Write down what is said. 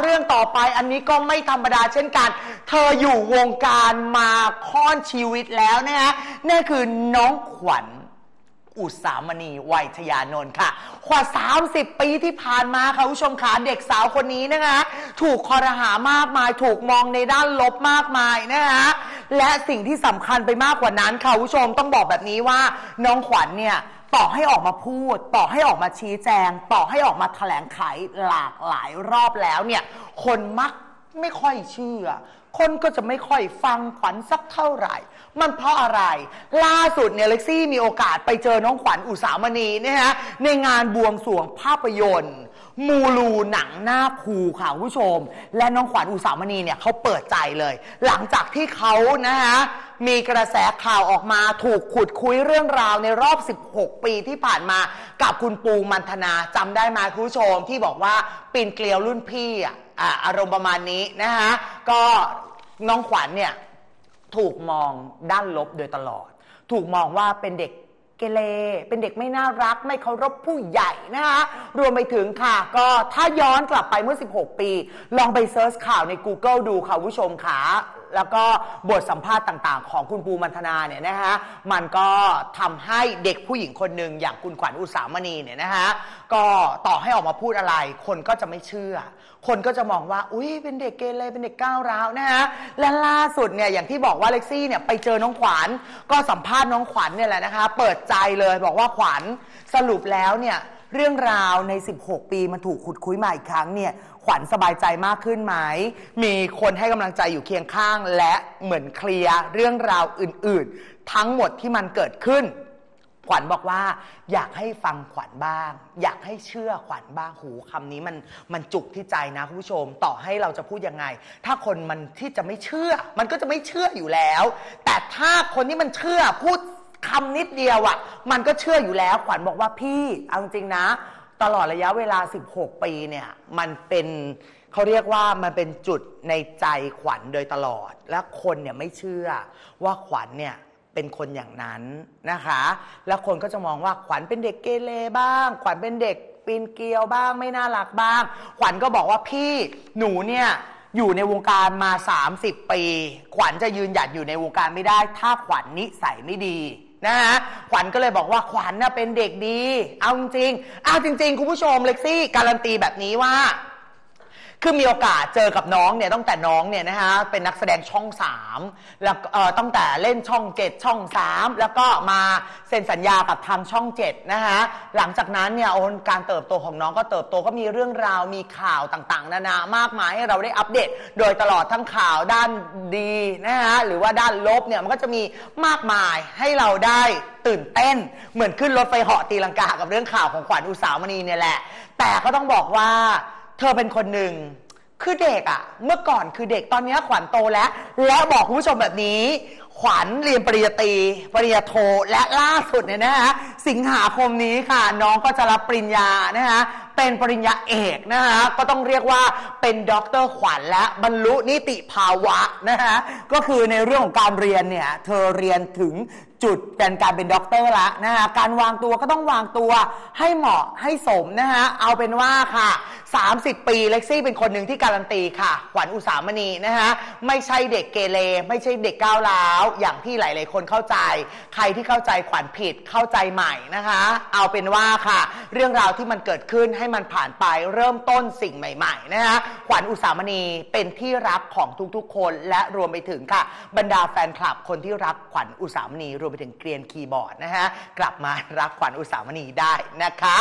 เรื่องต่อไปอันนี้ก็ไม่ธรรมดาเช่นกัน เธออยู่วงการมาค่อนชีวิตแล้วนะฮะนั่นคือน้องขวัญอุตสามณีวัยทยานนท์ค่ะกว่า 30 ปีที่ผ่านมาค่ะผู้ชมขาเด็กสาวคนนี้นะคะ ถูกคอรหามากมาย ถูกมองในด้านลบมากมายนะคะและสิ่งที่สำคัญไปมากกว่านั้นค่ะผู้ชมต้องบอกแบบนี้ว่าน้องขวัญเนี่ย ต่อให้ออกมาพูด ต่อให้ออกมาชี้แจง ต่อให้ออกมาแถลงไขหลากหลายรอบแล้วเนี่ย คนมักไม่ค่อยเชื่อ คนก็จะไม่ค่อยฟังขวัญสักเท่าไหร่ มันเพราะอะไร ล่าสุดเนี่ยเล็กซี่มีโอกาสไปเจอน้องขวัญอุสามณีเนี่ยฮะในงานบวงสรวงภาพยนตร์ มูลูหนังหน้าภูค่ะคุณผู้ชม และน้องขวัญอุสามณีเนี่ยเขาเปิดใจเลย หลังจากที่เขานะฮะมีกระแสข่าวออกมาถูกขุดคุยเรื่องราวในรอบ 16 ปีที่ผ่านมากับคุณปูมันธนาจำได้ไหมคุณผู้ชมที่บอกว่าปีนเกลียวรุ่นพี่อะอะอารมณ์ประมาณนี้นะฮะก็น้องขวัญเนี่ยถูกมองด้านลบโดยตลอด ถูกมองว่าเป็นเด็ก เกเรเป็นเด็กไม่น่ารักไม่เคารพผู้ใหญ่นะคะรวมไปถึงค่ะ ก็ถ้าย้อนกลับไปเมื่อ 16 ปี ลองไปเซิร์ชข่าวใน Google ดูค่ะคุณผู้ชมขาแล้วก็บทสัมภาษณ์ต่างๆ ของคุณปูมันธนาเนี่ยนะฮะมันก็ทำให้เด็กผู้หญิงคนหนึ่งอย่างคุณขวัญอุสามณีเนี่ยนะฮะก็ต่อให้ออกมาพูดอะไร คนก็จะไม่เชื่อ คนก็จะมองว่า อุ้ยเป็นเด็กเกเรเป็นเด็กก้าวร้าวนะฮะและล่าสุดเนี่ยอย่างที่บอกว่าเล็กซี่เนี่ยไปเจอน้องขวัญก็สัมภาษณ์น้องขวัญเนี่ยแหละนะคะเปิดใจเลยบอกว่าขวัญสรุปแล้วเนี่ยเรื่องราวใน 16 ปีมันถูกขุดคุยมาอีกครั้งเนี่ยขวัญสบายใจมากขึ้นไหม มีคนให้กำลังใจอยู่เคียงข้าง และเหมือนเคลียร์เรื่องราวอื่น ๆ ทั้งหมดที่มันเกิดขึ้น ขวัญบอกว่า อยากให้ฟังขวัญบ้าง อยากให้เชื่อขวัญบ้างหูคำนี้มันมันจุกที่ใจนะคุณผู้ชม ต่อให้เราจะพูดยังไง ถ้าคนมันที่จะไม่เชื่อ มันก็จะไม่เชื่ออยู่แล้ว แต่ถ้าคนที่มันเชื่อพูด คำนิดเดียวอะ่ะมันก็เชื่ออยู่แล้ว ขวัญบอกว่าพี่เอาจริงนะ ตลอดระยะเวลา 16 ปีเนี่ย มันเป็นเขาเรียกว่ามันเป็นจุดในใจขวัญโดยตลอด และคนเนี่ยไม่เชื่อว่าขวัญเนี่ยเป็นคนอย่างนั้นนะคะ แล้วคนก็จะมองว่าขวัญเป็นเด็กเกเรบ้าง ขวัญเป็นเด็กปีนเกลียวบ้างไม่น่ารักบ้าง ขวัญก็บอกว่าพี่หนูเนี่ยอยู่ในวงการมา 30 ปี ขวัญจะยืนหยัดอยู่ในวงการไม่ได้ ถ้าขวัญนิสัยไม่ดี นะฮะขวัญก็เลยบอกว่าขวัญน่ะเป็นเด็กดี เอาจริงๆเอาจริง ๆ คุณผู้ชมเล็กซี่การันตีแบบนี้ว่า คือมีโอกาสเจอกับน้องเนี่ยตั้งแต่น้องเนี่ยนะฮะเป็นนักแสดงช่องสามแล้วเอ่อตั้งแต่เล่นช่องเจ็ดช่องสามแล้วก็มาเซ็นสัญญากับทางช่องเจ็ดนะฮะหลังจากนั้นเนี่ยโอนการเติบโตของน้องก็เติบโตก็มีเรื่องราวมีข่าวต่างๆ นานามากมายให้เราได้อัปเดต โดยตลอดทั้งข่าวด้านดีนะฮะหรือว่าด้านลบเนี่ยมันก็จะมีมากมายให้เราได้ตื่นเต้น เหมือนขึ้นรถไฟเหาะตีลังกากับเรื่องข่าวของขวัญอุสามณีเนี่ยแหละ แต่ก็ต้องบอกว่า เธอเป็นคนหนึ่งคือเด็กอะเมื่อก่อนคือเด็กตอนนี้ขวัญโตแล้ว และบอกคุณผู้ชมแบบนี้ ขวัญเรียนปริญญาตรีปริญญาโทและล่าสุดเนี่ยนะฮะสิงหาคมนี้ค่ะ น้องก็จะรับปริญญานะฮะ เป็นปริญญาเอกนะฮะก็ต้องเรียกว่าเป็นด็อกเตอร์ขวัญและบรรลุนิติภาวะนะฮะก็คือในเรื่องของการเรียนเนี่ยเธอเรียนถึงจุดเป็นการเป็นด็อกเตอร์ละนะฮะการวางตัวก็ต้องวางตัวให้เหมาะให้สมนะฮะเอาเป็นว่าค่ะ 30 ปีเล็กซี่เป็นคนหนึ่งที่การันตีค่ะ ขวัญอุษามณีนะฮะไม่ใช่เด็กเกเรไม่ใช่เด็กก้าวร้าวอย่างที่หลาย ๆ คนเข้าใจ ใครที่เข้าใจขวัญผิดเข้าใจใหม่นะคะ เอาเป็นว่าค่ะ เรื่องราวที่มันเกิดขึ้นให้มันผ่านไปเริ่มต้นสิ่งใหม่ๆนะคะขวัญอุสามณีเป็นที่รักของทุกๆ คนและรวมไปถึงค่ะ บรรดาแฟนคลับคนที่รักขวัญอุสามณีรวมไปถึงเกรียนคีย์บอร์ดนะฮะกลับมารักขวัญอุสามณีได้นะคะ